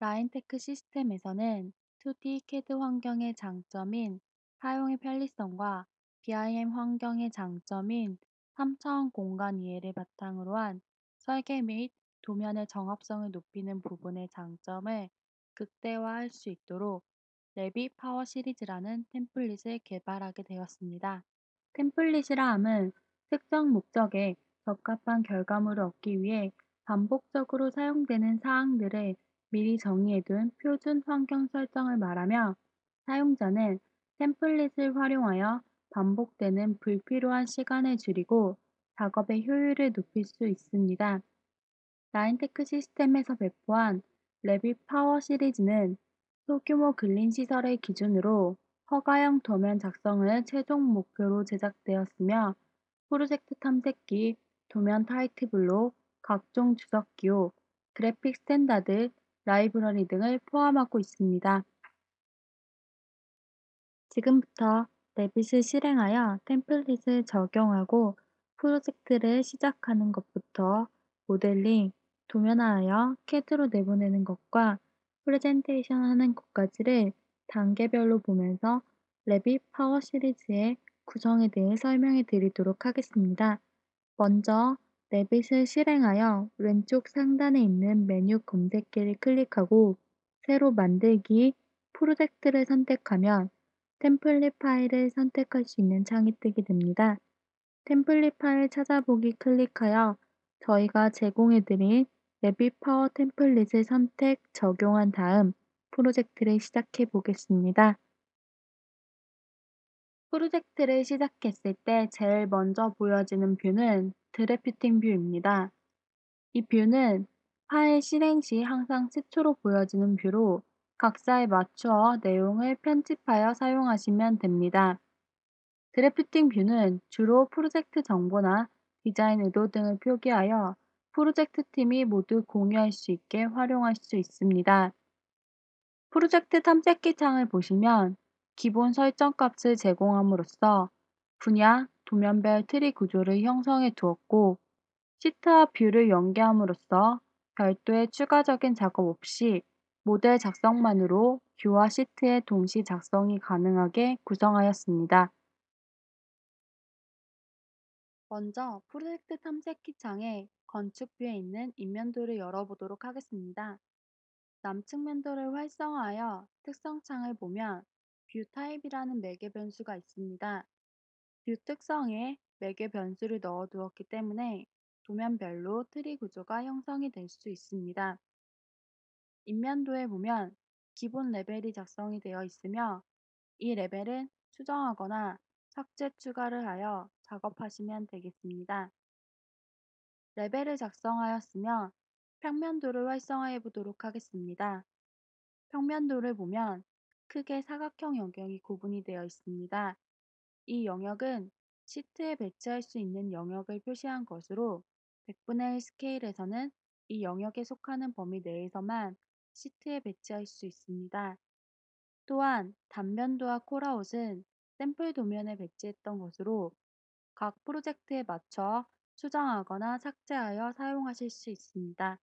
라인테크 시스템에서는 2D CAD 환경의 장점인 사용의 편리성과 BIM 환경의 장점인 3차원 공간 이해를 바탕으로 한 설계 및 도면의 정합성을 높이는 부분의 장점을 극대화할 수 있도록 Revit 파워 시리즈라는 template을 개발하게 되었습니다. template이라 함은 특정 목적에 적합한 결과물을 얻기 위해 반복적으로 사용되는 사항들을 미리 정의해둔 표준 환경 설정을 말하며 사용자는 template을 활용하여 반복되는 불필요한 시간을 줄이고 작업의 효율을 높일 수 있습니다. 라인테크 시스템에서 배포한 Revit 파워 시리즈는 소규모 근린 시설을 기준으로 허가형 도면 작성을 최종 목표로 제작되었으며 프로젝트 탐색기, 도면 title block, 각종 주석 기호, graphic standard, 라이브러리 등을 포함하고 있습니다. 지금부터 Revit을 실행하여 template을 적용하고 프로젝트를 시작하는 것부터 모델링, 도면화하여 CAD로 내보내는 것과 프레젠테이션 하는 것까지를 단계별로 보면서 Revit 파워 시리즈의 구성에 대해 설명해 드리도록 하겠습니다. 먼저 Revit을 실행하여 왼쪽 상단에 있는 메뉴 검색기를 클릭하고 새로 만들기 프로젝트를 선택하면 template 파일을 선택할 수 있는 창이 뜨게 됩니다. template 파일 찾아보기 클릭하여 저희가 제공해드린 Revit 파워 template을 선택, 적용한 다음 프로젝트를 시작해 보겠습니다. 프로젝트를 시작했을 때 제일 먼저 보여지는 view는 drafting view입니다. 이 view는 파일 실행 시 항상 최초로 보여지는 view로 각자에 맞추어 내용을 편집하여 사용하시면 됩니다. drafting view는 주로 프로젝트 정보나 디자인 의도 등을 표기하여 프로젝트 팀이 모두 공유할 수 있게 활용할 수 있습니다. 프로젝트 탐색기 창을 보시면 기본 설정 값을 제공함으로써 분야, 도면별 트리 구조를 형성해 두었고 시트와 view를 연계함으로써 별도의 추가적인 작업 없이 모델 작성만으로 view와 시트의 동시 작성이 가능하게 구성하였습니다. 먼저 프로젝트 탐색기 창에 건축 view에 있는 입면도를 열어보도록 하겠습니다. 남측면도를 활성화하여 특성 창을 보면 view 타입이라는 매개 변수가 있습니다. view 특성에 매개 변수를 넣어 두었기 때문에 도면별로 트리 구조가 형성이 될 수 있습니다. 입면도에 보면 기본 레벨이 작성이 되어 있으며 이 레벨은 수정하거나 삭제 추가를 하여 작업하시면 되겠습니다. 레벨을 작성하였으며 평면도를 활성화해 보도록 하겠습니다. 평면도를 보면 크게 사각형 영역이 구분이 되어 있습니다. 이 영역은 시트에 배치할 수 있는 영역을 표시한 것으로 100분의 1 스케일에서는 이 영역에 속하는 범위 내에서만 시트에 배치할 수 있습니다. 또한 단면도와 콜아웃은 샘플 도면에 배치했던 것으로 각 프로젝트에 맞춰 수정하거나 삭제하여 사용하실 수 있습니다.